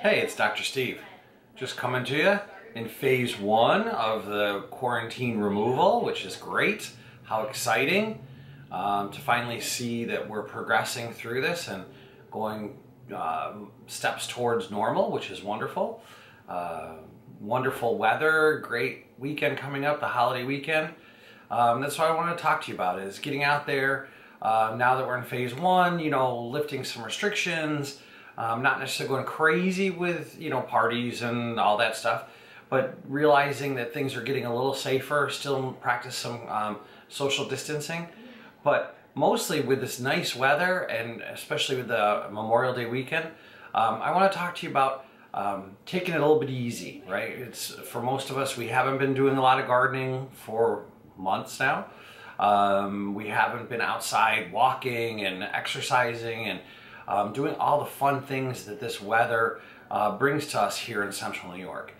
Hey, it's Dr. Steve. Just coming to you in phase one of the quarantine removal, which is great. How exciting um, to finally see that we're progressing through this and going uh, steps towards normal, which is wonderful. Uh, wonderful weather, great weekend coming up, the holiday weekend. Um, that's what I want to talk to you about is getting out there uh, now that we're in phase one, you know, lifting some restrictions, um, not necessarily going crazy with, you know, parties and all that stuff, but realizing that things are getting a little safer, still practice some um, social distancing, but mostly with this nice weather and especially with the Memorial Day weekend, um, I want to talk to you about um, taking it a little bit easy, right? It's for most of us, we haven't been doing a lot of gardening for months now. Um, we haven't been outside walking and exercising and um, doing all the fun things that this weather uh, brings to us here in central New York.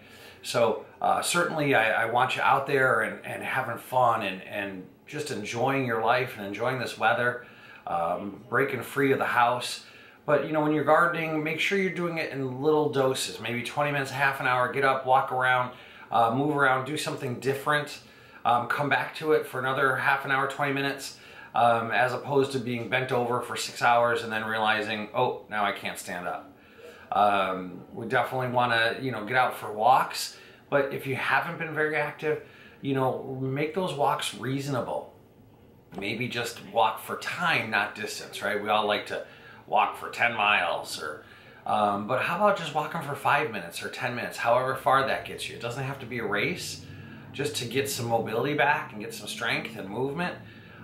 So uh, certainly I, I, want you out there and, and having fun and, and just enjoying your life and enjoying this weather, um, breaking free of the house. But you know, when you're gardening, make sure you're doing it in little doses, maybe 20 minutes, half an hour, get up, walk around, uh, move around, do something different um, come back to it for another half an hour, 20 minutes, um, as opposed to being bent over for six hours and then realizing, oh, now I can't stand up. Um, we definitely want to, you know, get out for walks, but if you haven't been very active, you know, make those walks reasonable. Maybe just walk for time, not distance, right? We all like to walk for 10 miles or um, but how about just walking for five minutes or 10 minutes, however far that gets you? It doesn't have to be a race just to get some mobility back and get some strength and movement.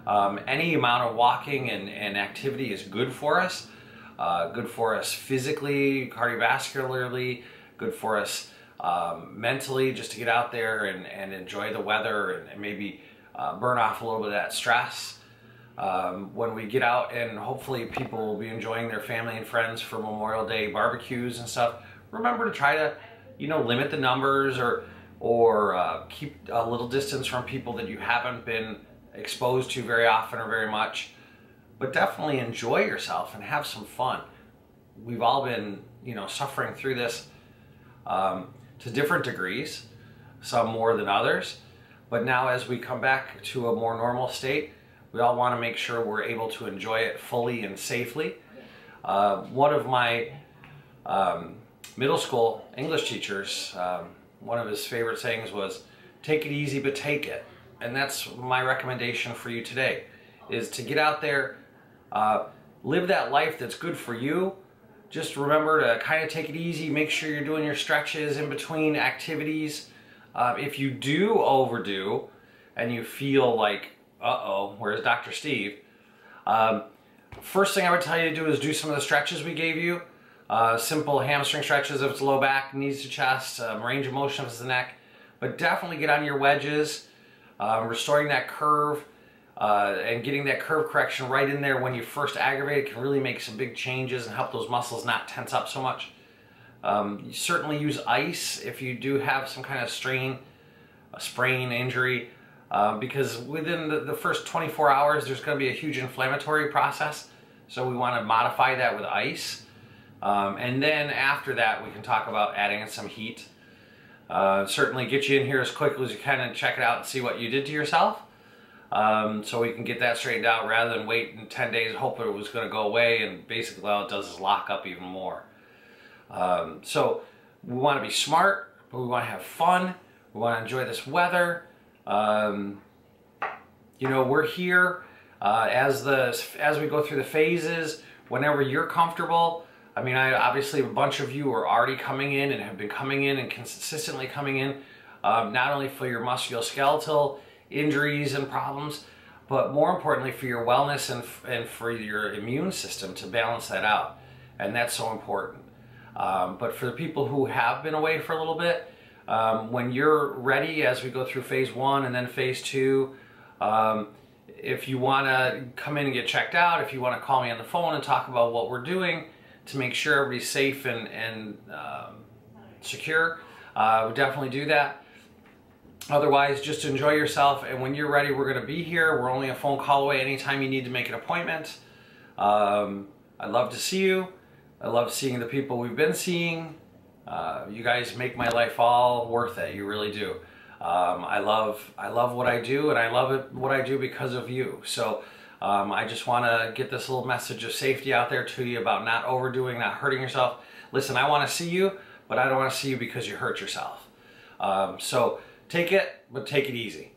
Um, any amount of walking and, and, activity is good for us. Uh, good for us physically, cardiovascularly, good for us um, mentally, just to get out there and, and enjoy the weather and, and maybe uh, burn off a little bit of that stress. Um, when we get out and hopefully people will be enjoying their family and friends for Memorial Day barbecues and stuff, remember to try to, you know, limit the numbers or or uh, keep a little distance from people that you haven't been exposed to very often or very much. But definitely enjoy yourself and have some fun. We've all been, you know, suffering through this um, to different degrees, some more than others. But now, as we come back to a more normal state, we all want to make sure we're able to enjoy it fully and safely. Uh, one of my um, middle school English teachers, um, one of his favorite sayings was, take it easy, but take it. And that's my recommendation for you today, is to get out there, uh, live that life that's good for you. Just remember to kind of take it easy, make sure you're doing your stretches in between activities. Uh, if you do overdo and you feel like, uh-oh, where's Dr. Steve? Um, first thing I would tell you to do is do some of the stretches we gave you. Uh, simple hamstring stretches if it's low back, knees to chest, um, range of motion if it's the neck. But definitely get on your wedges, uh, restoring that curve uh, and getting that curve correction right in there when you first aggravate it can really make some big changes and help those muscles not tense up so much. Um, certainly use ice if you do have some kind of strain, a sprain, injury, uh, because within the, the first 24 hours there's going to be a huge inflammatory process. So we want to modify that with ice. Um, and then after that, we can talk about adding in some heat. Uh, certainly get you in here as quickly as you can and check it out and see what you did to yourself. Um, so we can get that straightened out rather than wait in 10 days, hope it was going to go away, and basically all it does is lock up even more. Um, so we want to be smart, but we want to have fun. We want to enjoy this weather. Um, you know, we're here uh, as the as we go through the phases. Whenever you're comfortable, I mean, I obviously a bunch of you are already coming in and have been coming in and consistently coming in, um, not only for your musculoskeletal injuries and problems, but more importantly for your wellness and, and for your immune system to balance that out. And that's so important. Um, but for the people who have been away for a little bit, um, when you're ready as we go through phase one and then phase two, um, if you want to come in and get checked out, if you want to call me on the phone and talk about what we're doing, to make sure everybody's safe and, and um, secure. Uh, we definitely do that. Otherwise, just enjoy yourself. And when you're ready, we're going to be here. We're only a phone call away anytime you need to make an appointment. Um, I'd love to see you. I love seeing the people we've been seeing. Uh, you guys make my life all worth it. You really do. Um, I love I love what I do, and I love it what I do because of you. So um, I just want to get this little message of safety out there to you about not overdoing, not hurting yourself. Listen, I want to see you, but I don't want to see you because you hurt yourself. Um, so take it, but take it easy.